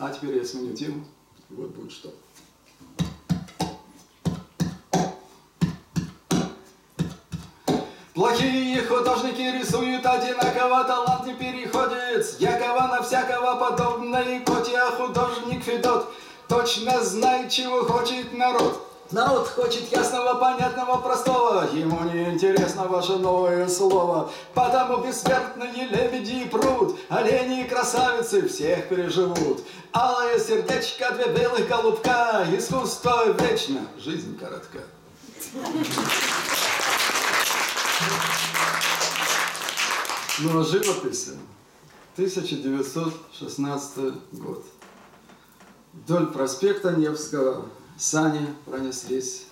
А теперь я сменю тему. Вот будет что. Плохие художники рисуют одинаково, талант не переходит Якова на всякого подобной коте, а художник Федот точно знает, чего хочет народ. Народ хочет ясного, понятного, простого, ему не интересно ваше новое слово. Потому бессмертные лебеди и пруд, олени и красавицы всех переживут. Алое сердечко, две белых голубка, искусство вечно, жизнь коротка. Ну а живописи 1916 год. Вдоль проспекта Невского сани пронеслись,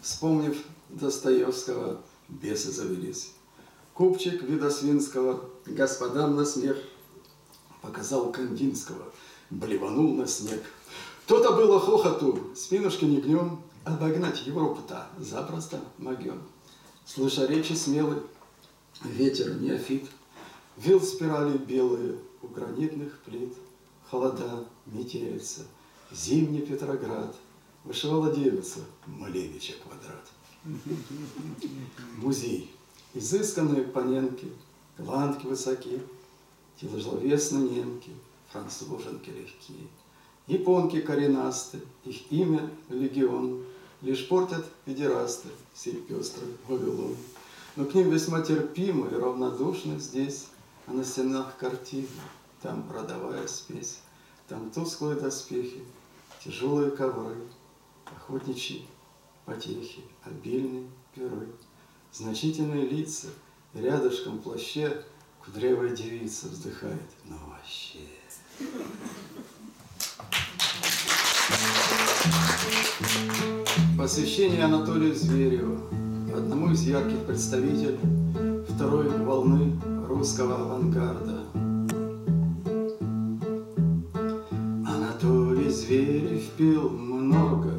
Вспомнив Достоевского, бесы завелись. Купчик Видосвинского господам на смех Показал Кандинского, блеванул на снег. То-то было хохоту, спинушки не гнем, Обогнать Европу-то запросто могем. Слыша речи смелый, ветер неофит, Вил спирали белые у гранитных плит, Холода, метелица, зимний Петроград, Вышивала девица Малевича квадрат. Музей. Изысканные паненки, Гланки высоки, Тяжеловесно немки, Француженки легкие. Японки коренасты, Их имя легион, Лишь портят педерасты Сей пестрый Вавилон. Но к ним весьма терпимо и равнодушно здесь, А на стенах картины, там родовая спесь, Там тусклые доспехи, тяжелые ковры, Охотничьи потехи, обильные пиры, Значительные лица, рядышком плаще Кудрявая девица вздыхает, ну вообще. Посвящение Анатолию Звереву, одному из ярких представителей второй волны русского авангарда. Анатолий Зверев пил много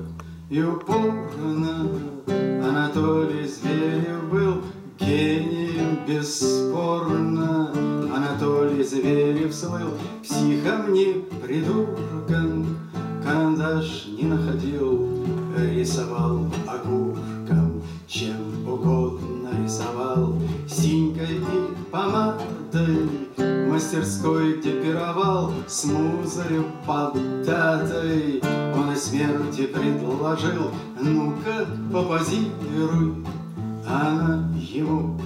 и упорно. Анатолий Зверев был гением бесспорно. Анатолий Зверев слыл психом не придурком, Карандаш не находил, рисовал огурком, Чем угодно рисовал, синькой и помадой, мастерской, где с музырем податой, Он и смерти предложил, ну-ка попозируй, Она ему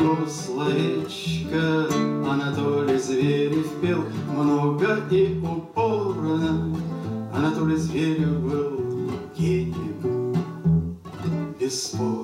за него словечко, Анатолий Зверев пел много и упорно, Анатолий Зверев был гением, бесспорно.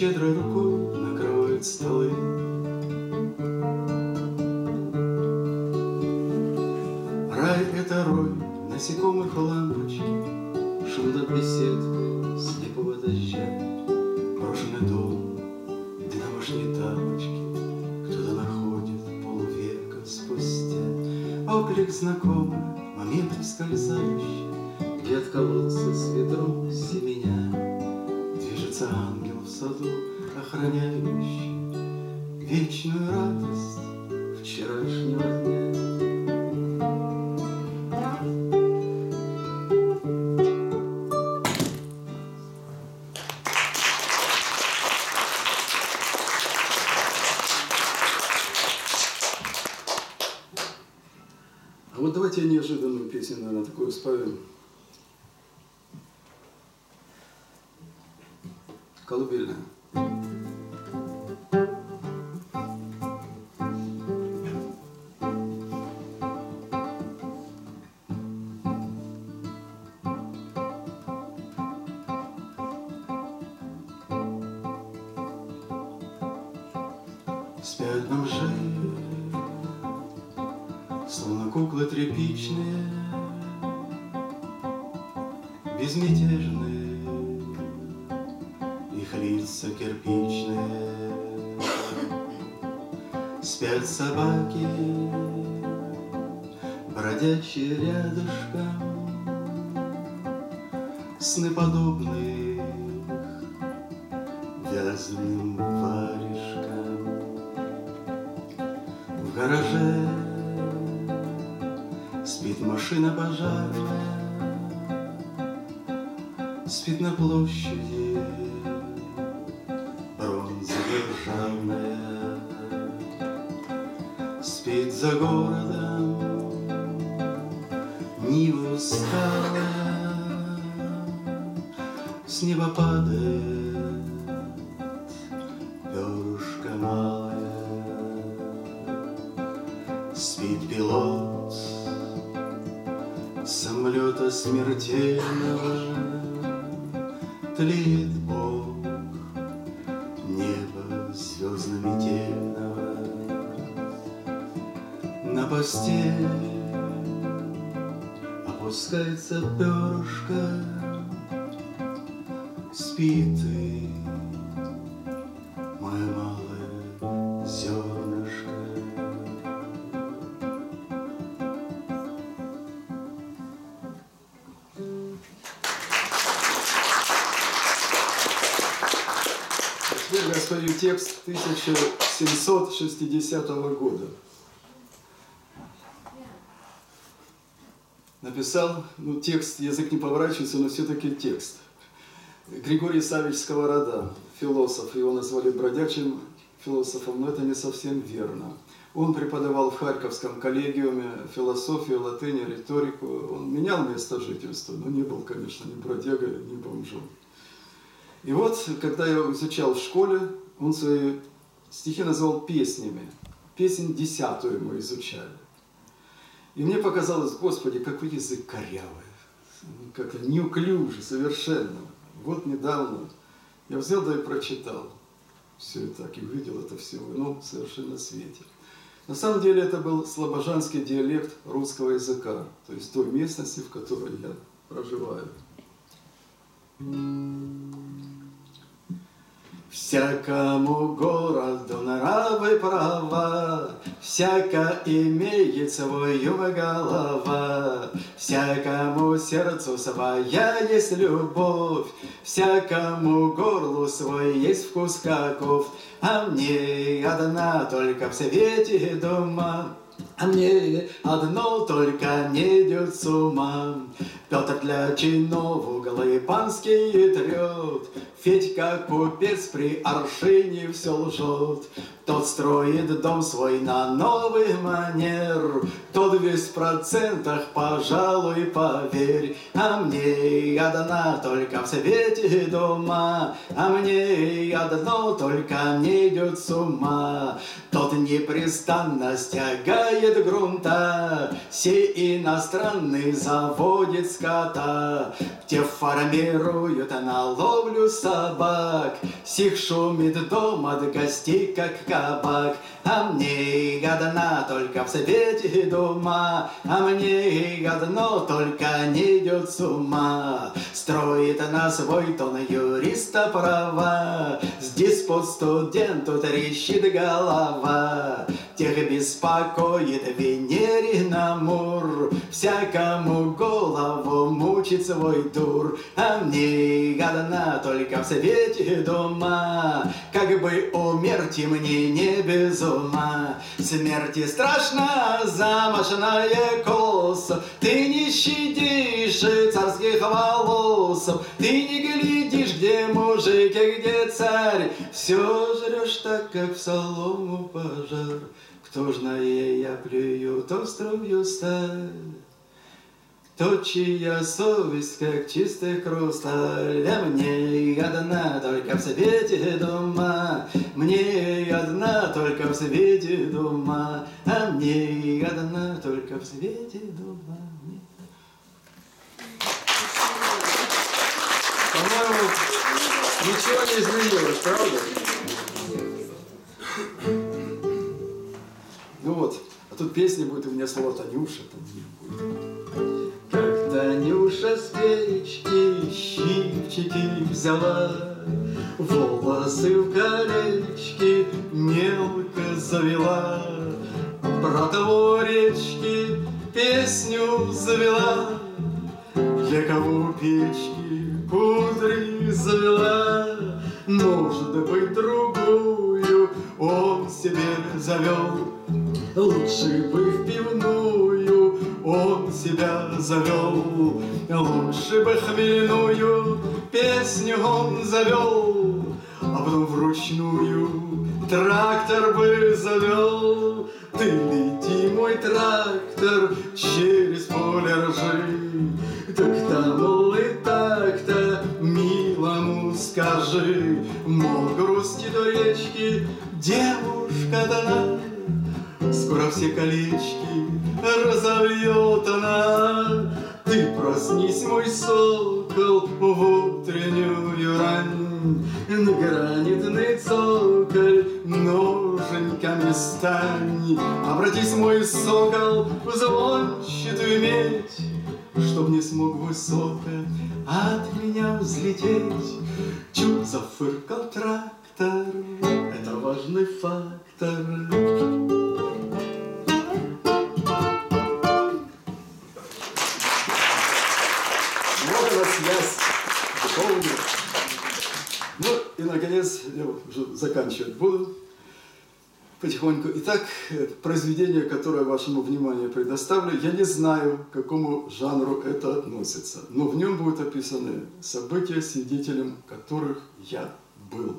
Щедрой рукой накрывают столы. Рай — это рой насекомых в лампочке, Шум над беседкой слепого дождя, Брошенный дом, где домашние тапочки Кто-то находит полвека спустя. Оклик знакомый, момент ускользающий, охраняющий Вечную радость вчерашнего дня. вот давайте неожиданную песню, наверное, такую споем. Колыбельная. Спят бомжи, словно куклы тряпичные, безмятежные, лица кирпичные. Спят собаки, бродячие рядышком, сны подобных вязаным варежкам. В гараже спит машина пожарная, Спит на площади державная, Спит за городом. Нива усталая, С неба падает перышко малое. Спит пилот самолета смертельного, Тлеет Бог постель опускается перышко, Спит ты, мое малое зернышко. Теперь спою текст 1760 года. Написал, ну текст, язык не поворачивается, но все-таки текст. Григорий Савич Сковорода, философ, его назвали бродячим философом, но это не совсем верно. Он преподавал в Харьковском коллегиуме философию, латынь, риторику. Он менял место жительства, но не был, конечно, ни бродягой, ни бомжом. И вот, когда я изучал в школе, он свои стихи назвал песнями. Песен десятую мы изучали. И мне показалось, Господи, какой язык корявый, как-то неуклюжий совершенно. Вот недавно я взял да и прочитал все это и увидел это все в ином совершенно свете. На самом деле это был слобожанский диалект русского языка, то есть той местности, в которой я проживаю. Всякому городу нравы права, Всяко имеет свою голова, Всякому сердцу своя есть любовь, Всякому горлу свой есть вкус каков, А мне одна только в свете дома, а мне одно только не идет с ума. Петр для чинов углы панские трет, Федька купец при аршине все лжет. Тот строит дом свой на новый манер, Тот весь в процентах, пожалуй, поверь. А мне одна только в свете дома, А мне одно только не идет с ума. Тот непрестанно стягает грунта, Сей иностранный заводит скота. Те формируют на ловлю собак, Сих шумит дом от гостей, как кабак. А мне одна только в свете дома, А мне одно только не идет с ума. Строит на свой тон юриста права, Здесь под студенту трещит голова. Тех беспокоит Венерин Амур, Всякому голову мучит свой дух. Тур, а мне гадана только в свете дома. Как бы умерти мне не без ума, смерти страшно замашенная коса, ты не щадишь царских волосов, ты не глядишь, где мужик и где царь, все жрешь так, как в солому пожар. Кто ж на ей я плюю, то струю сталь. То, чья совесть, как чистый хрусталь, А мне одна только в свете дома, Мне одна только в свете дома, А мне одна только в свете дома. По-моему, ничего не изменилось, правда? Ну вот, а тут песня будет, у меня слово Танюша там будет. Танюша с печки щипчики взяла, Волосы в колечки мелко завела, Про того речки песню завела, Для кого печки кудри завела, Может быть, другую он себе завел. Лучше бы в пивную он себя завел, Лучше бы хмельную песню он завел, А потом вручную трактор бы завел. Ты лети, мой трактор, через поле ржи, Так там, и так-то милому скажи, Мол, грустит у речки девушка дана, Скоро все колечки разовьет она. Ты проснись, мой сокол, в утреннюю рань. На гранитный цоколь ноженьками стань. Обратись, мой сокол, в звончатую медь, Чтоб не смог высоко от меня взлететь. Чуть зафыркал трактор, это важный фактор. Я уже заканчивать буду потихоньку. Итак, произведение, которое вашему вниманию предоставлю, я не знаю, к какому жанру это относится, но в нем будут описаны события, свидетелем которых я был.